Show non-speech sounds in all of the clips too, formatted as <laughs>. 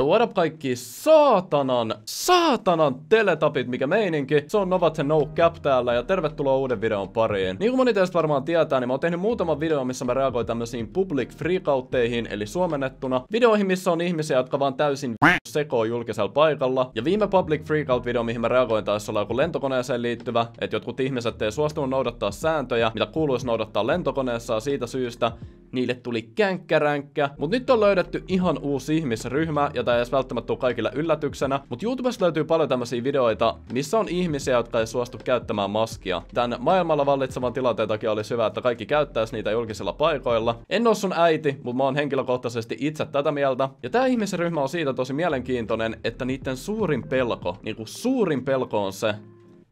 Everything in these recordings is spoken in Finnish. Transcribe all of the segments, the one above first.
Yo, what up kaikki saatanan, saatanan teletapit, mikä meininki. Se on Novat No Cap täällä ja tervetuloa uuden videon pariin. Niin kuin moni teistä varmaan tietää, niin mä oon tehnyt muutaman videon, missä mä reagoin tämmöisiin public freakoutteihin, eli suomennettuna. Videoihin, missä on ihmisiä, jotka vaan täysin sekoo julkisella paikalla. Ja viime public freakout video, mihin mä reagoin, taisi olla joku lentokoneeseen liittyvä, että jotkut ihmiset ei suostunut noudattaa sääntöjä, mitä kuuluisi noudattaa lentokoneessa ja siitä syystä niille tuli känkkäränkkä. Mut nyt on löydetty ihan uusi ihmisryhmä, ja tää ei edes välttämättä tule kaikille yllätyksenä. Mut YouTubesta löytyy paljon tämmöisiä videoita, missä on ihmisiä, jotka ei suostu käyttämään maskia. Tän maailmalla vallitsevan tilanteen takia olisi hyvä, että kaikki käyttäisi niitä julkisilla paikoilla. En oo sun äiti, mutta mä oon henkilökohtaisesti itse tätä mieltä. Ja tää ihmisryhmä on siitä tosi mielenkiintoinen, että niiden suurin pelko, niinku suurin pelko on se,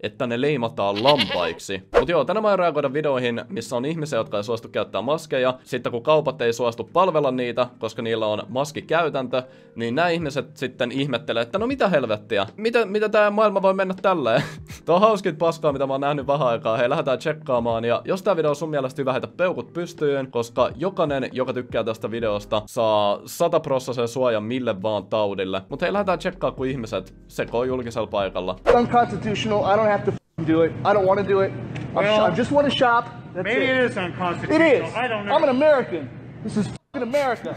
että ne leimataan lampaiksi. Mut joo, tänään mä reagoida videoihin, missä on ihmisiä, jotka ei suostu käyttää maskeja. Sitten kun kaupat ei suostu palvella niitä, koska niillä on maskikäytäntö, niin nämä ihmiset sitten ihmettelee, että no mitä helvettiä, mitä, mitä tämä maailma voi mennä tälleen? <laughs> Tuo on hauskit paskaa, mitä mä oon nähnyt vähän aikaa. Hei, lähdetään tsekkaamaan. Ja jos tää video on sun mielestä hyvä, heitä peukut pystyyn, koska jokainen, joka tykkää tästä videosta, saa 100 prosenttia suojan mille vaan taudille. Mutta hei, lähdetään tsekkaa, kun ihmiset sekoo julkisella paikalla. I don't have to do it. I don't want to do it. Well, I just want to shop. That's Maybe it. it is unconstitutional. is. I don't know. I'm an American. This is f***ing America.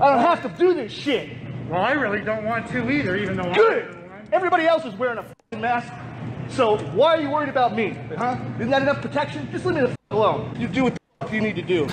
I don't have to do this shit. well, I really don't want to either, even though Good. I'm. Everybody else is wearing a mask. So why are you worried about me? Huh? Isn't that enough protection? Just leave me the alone. You do what you need to do.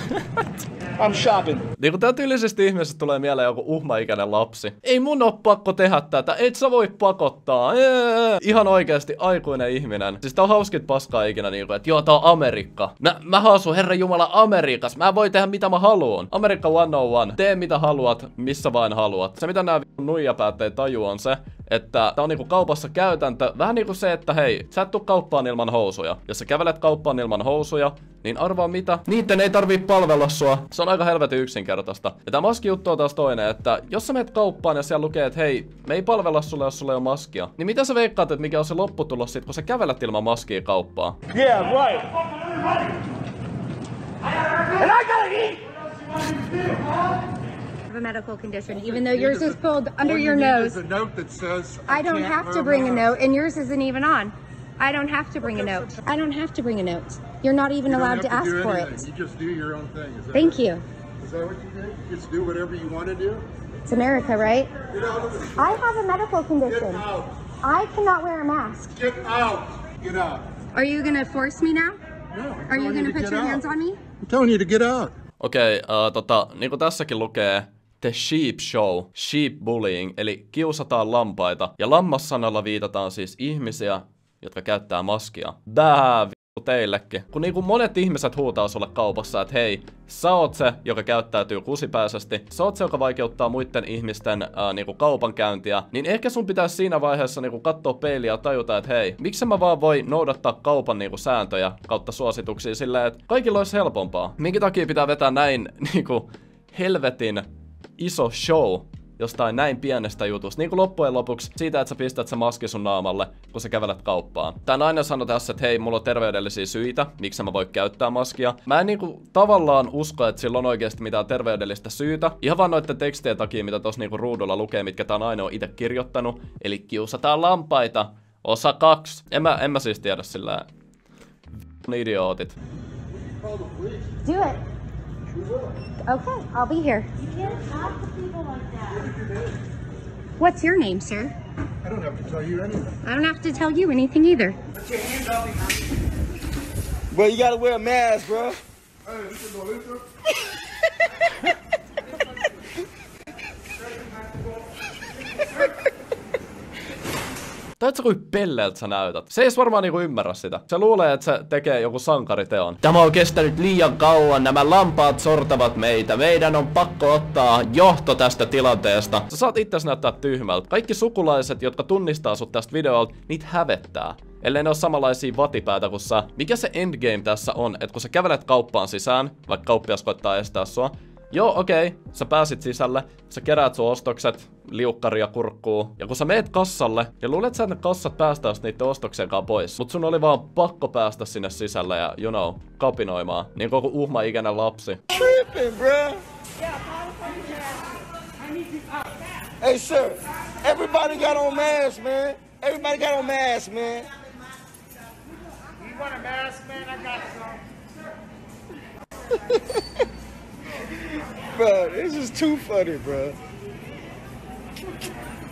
I'm shopping. Niin kun tyylisesti ihmisestä tulee mieleen joku uhmaikäinen lapsi. Ei mun oo pakko tehdä tätä, et sä voi pakottaa. Eee. Ihan oikeasti aikuinen ihminen. Siis tää on hauskit paskaa ikinä niinku, että joo tää on Amerikka. Mä, mä asun herra jumala Amerikas. Mä voin tehdä mitä mä haluan. Amerikka 101. Tee mitä haluat, missä vain haluat. Se mitä nää nuijapäät ei taju on se, että tää on niinku kaupassa käytäntö. Vähän niinku se, että hei, sä et tuu kauppaan ilman housuja. Jos sä kävelet kauppaan ilman housuja, niin arvaa mitä? Niitten ei tarvii palvella sua. Se on aika helvetin yksinkertaista. Ja tää maskijuttu on taas toinen, että jos sä menet kauppaan ja siellä lukee, että hei, me ei palvella sulle, jos sulla ei ole maskia. Niin mitä sä veikkaat, että mikä on se lopputulos sit, kun sä kävelet ilman maskia kauppaan? Yeah, right. And I gotta eat. Have a medical condition, even though yours is pulled under All you your need nose. is a note that says I don't can't have to bring a note, and yours isn't even on. I don't have to bring a note. I don't have to bring a note. You're not even You allowed have to ask for anything. it. You just do your own thing. Is that Thank right? you. Is that what you do? You just do whatever you want to do? It's America, right? Get out of the I have a medical Get condition. out. I cannot wear a mask. Get out. Get out. Are you going to force me now? No, Are you going to to put your out. hands on me? I'm telling you to get out. Okei, okay, uh, tota, niinku tässäkin lukee The Sheep Show, Sheep Bullying, eli kiusataan lampaita. Ja lammassanalla viitataan siis ihmisiä, jotka käyttää maskia. Bää vittu teillekin. Kun niinku monet ihmiset huutaa sulle kaupassa, että hei, sä oot se, joka käyttäytyy kusipäisesti, sä oot se, joka vaikeuttaa muiden ihmisten ää, niinku kaupankäyntiä, niin ehkä sun pitäisi siinä vaiheessa niinku katsoa peiliä ja tajuta, että hei, miksi mä vaan voi noudattaa kaupan niinku sääntöjä kautta suosituksia silleen, että kaikilla olisi helpompaa. Minkä takia pitää vetää näin <laughs> niinku helvetin iso show jostain näin pienestä jutusta. Niin kuin loppujen lopuksi siitä, että sä pistät se maski sun naamalle, kun sä kävelet kauppaan. Tää nainen sanoi tässä, että hei, mulla on terveydellisiä syitä, miksi mä voin käyttää maskia. Mä en niinku tavallaan usko, että sillä on oikeasti mitään terveydellistä syytä. Ihan vaan noiden tekstien takia, mitä tossa niinku ruudulla lukee, mitkä tää nainen on itse kirjoittanut. Eli kiusataan lampaita. Osa kaksi. En mä, en mä siis tiedä sillä idiootit. Do it. Okay, I'll be here. What's your name, sir? I don't have to tell you anything. I don't have to tell you anything either. Bro, you gotta wear a mask, bro. <laughs> Tai kuin pelleeltä sä näytät. Se ei varmaan niinku ymmärrä sitä. Se luulee, että se tekee joku sankariteon. Tämä on kestänyt liian kauan, nämä lampaat sortavat meitä. Meidän on pakko ottaa johto tästä tilanteesta. Sä saat itse näyttää tyhmältä. Kaikki sukulaiset, jotka tunnistaa sut tästä videolta, niitä hävettää. Ellei ne ole samanlaisia vatipäätä kuin sä. Mikä se endgame tässä on, että kun sä kävelet kauppaan sisään, vaikka kauppias koittaa estää sua, Joo, okei. Okay. Sä pääsit sisälle, sä keräät sun ostokset, liukkaria kurkkuu. Ja kun sä meet kassalle, ja luulet sä, että ne kassat päästää niiden ostoksien kanssa pois. Mut sun oli vaan pakko päästä sinne sisälle ja, you know, kapinoimaan. Niin koko uhma ikäinen lapsi. Tripping, bro. Hey, sir, everybody got on masks, man. Everybody got on masks, man. You want a mask, man? I got some. <laughs> Bro, this is too funny, bro.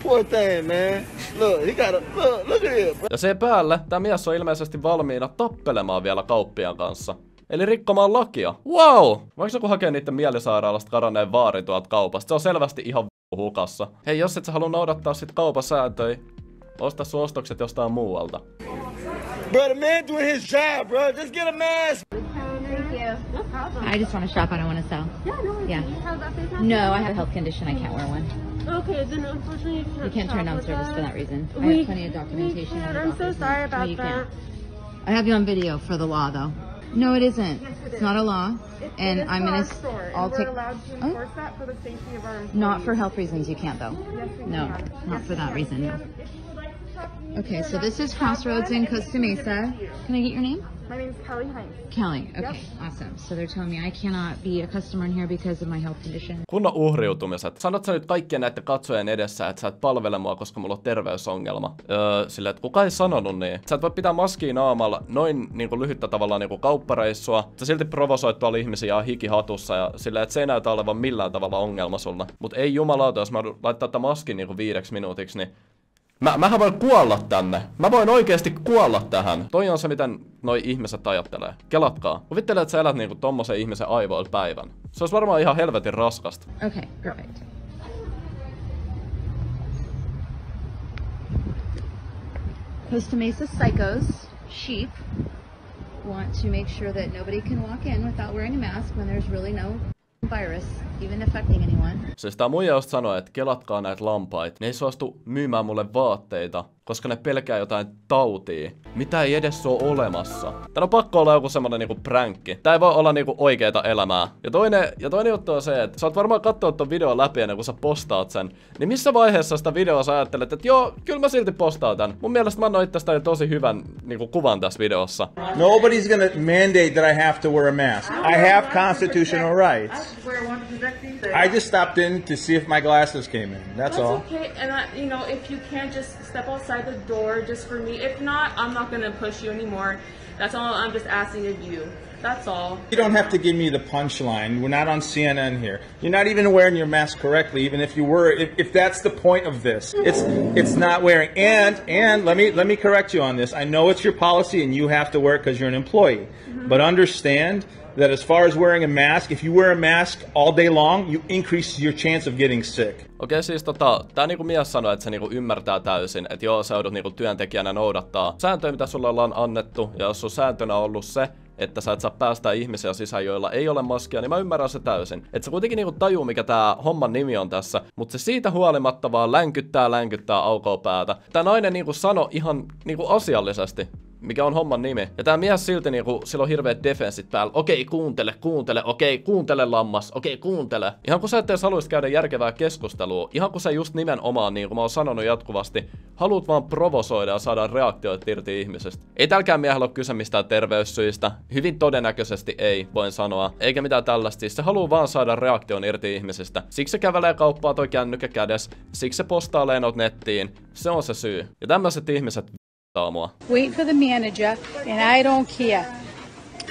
Poor thing, man. Look, he got a look. Look at it, bro. Ja se päälle, tämä mies on ilmeisesti valmiina tappelemaan vielä kauppiaan kanssa. Eli rikkomaan lakia. Wow! Voiko joku hakea niiden mielisairaalasta kadonneen vaarin tuolta kaupasta? Se on selvästi ihan hukassa. Hei, jos et sä halua noudattaa sit kaupan sääntöjä, osta sun ostokset jostain muualta. Bro, the man doing his job, bro. Just get a mask. I just want to shop. I don't want to sell. Yeah, no, Yeah. you have that No, I have a health condition. I can't wear one. Okay, then unfortunately you can't. You can't turn on service for that reason. I We- have plenty of documentation. we can't. I'm so sorry No, about you that. can't. I have you on video for the law, though. No, it isn't. It's not a law, and It is I'm gonna. store, I'll take. allowed to Oh, that for the safety of our employees. not for health reasons. You can't, though. Yes, we No, can. not Yes, for that reason. No. If you would like to shop, you need Okay, so this is Crossroads in Costa Mesa. Can I get your name? My name's Kelly Hines. Kelly. Okay, awesome. So they're telling me I cannot be a customer in here because of my health condition. Kunnon uhriutumiset. Sanot sä nyt kaikkien näiden katsojien edessä, että sä et palvele mua, koska mulla on terveysongelma? Öö, silleen, että kuka ei sanonut niin? Sä et voi pitää maskia naamalla noin niin kuin lyhyttä tavallaan niin kuin kauppareissua. Sä silti provosoit tuolla ihmisiä ihan hikihatussa ja silleen, että se ei näytä olevan millään tavalla ongelma sulla. Mut ei jumalauta, jos mä laittaa tämän maskin niin kuin viideksi minuutiksi, niin Mä, mähän voin kuolla tänne. Mä voin oikeasti kuolla tähän. Toi on se, miten noi ihmiset ajattelee. Kelatkaa. Kuvittele, että sä elät niinku tommosen ihmisen aivoilla päivän. Se olisi varmaan ihan helvetin raskasta. Okay, perfect. Costa Mesa psychos, sheep, want to make sure that nobody can walk in without wearing a mask when there's really no virus even affecting anyone. Siis tää muija just sanoi, että kelatkaa näitä lampaita. Ne ei suostu myymään mulle vaatteita, koska ne pelkää jotain tautia. Mitä ei edes oo olemassa. Tää on pakko olla joku semmonen niinku pränkki. Tää ei voi olla niinku oikeeta elämää. Ja toinen, ja toinen juttu on se, että sä oot varmaan katsonut ton videon läpi ennen kuin sä postaat sen. Niin missä vaiheessa sitä videoa sä ajattelet, että joo, kyllä mä silti postaan tän. Mun mielestä mä annoin itsestäni jo tosi hyvän niinku kuvan tässä videossa. Nobody's going to mandate that I have to wear a mask. I have constitutional rights. Wear one to protect these. I just stopped in to see if my glasses came in. That's all. okay, and I, you know, if you can't just step outside the door just for me. If not, I'm not gonna push you anymore. That's all I'm just asking of you. That's all. You don't have to give me the punchline. We're not on CNN here. You're not even wearing your mask correctly, even if you were. If, if that's the point of this, it's it's not wearing. And and let me let me correct you on this. I know it's your policy, and you have to wear it because you're an employee. Mm-hmm. But understand that as far as wearing a mask, if you wear a mask all day long, you increase your chance of getting sick. Okei, siis tota, tää niinku mies sanoi, että se niinku ymmärtää täysin, että joo, sä joudut niinku työntekijänä noudattaa sääntöjä, mitä sulle ollaan annettu, ja jos sun sääntönä on ollut se, että sä et saa päästää ihmisiä sisään, joilla ei ole maskia, niin mä ymmärrän se täysin. Että se kuitenkin niinku tajuu, mikä tää homman nimi on tässä, mutta se siitä huolimatta vaan länkyttää, länkyttää aukoa päätä. Tää nainen niinku sano ihan niinku asiallisesti, mikä on homman nimi. Ja tää mies silti niinku, sillä on hirveet defenssit päällä. Okei, kuuntele, kuuntele, okei, kuuntele lammas, okei, kuuntele. Ihan kun sä et edes haluaisit käydä järkevää keskustelua, ihan kun sä just nimenomaan, niin kuin mä oon sanonut jatkuvasti, haluat vaan provosoida ja saada reaktioita irti ihmisestä. Ei tälläkään miehellä ole kyse mistään terveyssyistä. Hyvin todennäköisesti ei, voin sanoa. Eikä mitään tällaista. Siis se haluaa vaan saada reaktion irti ihmisistä. Siksi se kävelee kauppaa toi kännykkä kädessä. Siksi se postaa leenot nettiin. Se on se syy. Ja tämmöiset ihmiset Wait for the manager, and I don't care.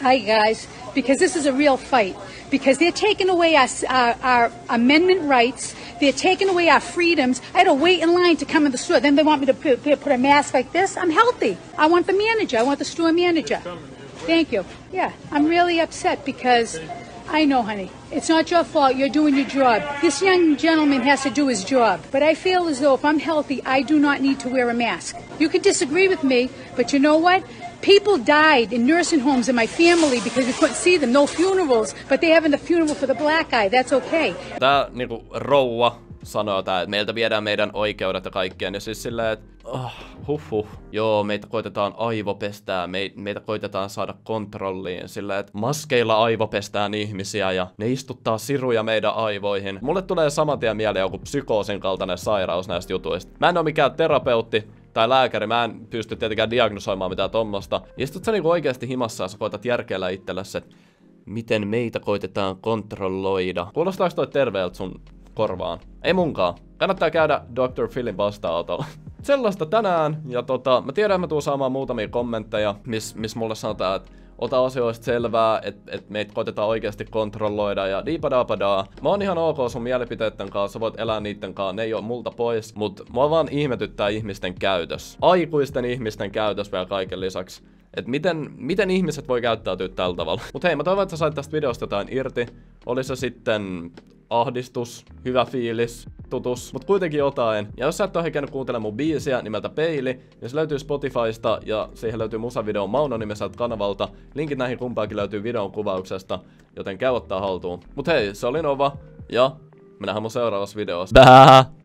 Hi, guys, because this is a real fight. Because they're taking away our, our, our amendment rights, they're taking away our freedoms. I had to wait in line to come in the store. Then they want me to put, put a mask like this. I'm healthy. I want the manager. I want the store manager. Thank you. Yeah, I'm really upset because I know, honey, it's not your fault. You're doing your job. This young gentleman has to do his job. But I feel as though if I'm healthy, I do not need to wear a mask. You could disagree with me, but you know what? People died in nursing homes in my family because we couldn't see them. No funerals, but they having a funeral for the black guy. That's okay. Tää niinku rouva sanoo tää, että meiltä viedään meidän oikeudet ja kaikkea. Ja siis silleen, että oh, huh huh. Joo, meitä koitetaan aivopestää, me, meitä koitetaan saada kontrolliin. Silleen, että maskeilla aivopestään ihmisiä ja ne istuttaa siruja meidän aivoihin. Mulle tulee saman tien mieleen joku psykoosin kaltainen sairaus näistä jutuista. Mä en oo mikään terapeutti, tai lääkäri, mä en pysty tietenkään diagnosoimaan mitään tommosta. Istut sä niinku oikeesti himassa ja sä koetat järkeillä itsellesi, että miten meitä koitetaan kontrolloida. Kuulostaako toi terveeltä sun korvaan? Ei munkaan. kannattaa käydä Dr. Philin vastaanotolla. <laughs> Sellaista tänään, ja tota, mä tiedän, että mä tuun saamaan muutamia kommentteja, miss, miss mulle sanotaan, että ota asioista selvää, että et meitä koitetaan oikeasti kontrolloida ja diipadapadaa. Mä oon ihan ok sun mielipiteiden kanssa, sä voit elää niiden kanssa, ne ei oo multa pois, mut mua vaan ihmetyttää ihmisten käytös. Aikuisten ihmisten käytös vielä kaiken lisäksi. Et miten, miten ihmiset voi käyttäytyä tällä tavalla. Mut hei, mä toivon, että sä sait tästä videosta jotain irti. Oli se sitten ahdistus, hyvä fiilis, tutus, mut kuitenkin jotain. Ja jos sä et ole käynyt kuuntelemaan mun biisiä nimeltä Peili, niin se löytyy Spotifysta ja siihen löytyy musavideo Mauno nimiseltä kanavalta. Linkit näihin kumpaakin löytyy videon kuvauksesta, joten käy ottaa haltuun. Mut hei, se oli Nova ja me nähdään mun seuraavassa videossa. Bää!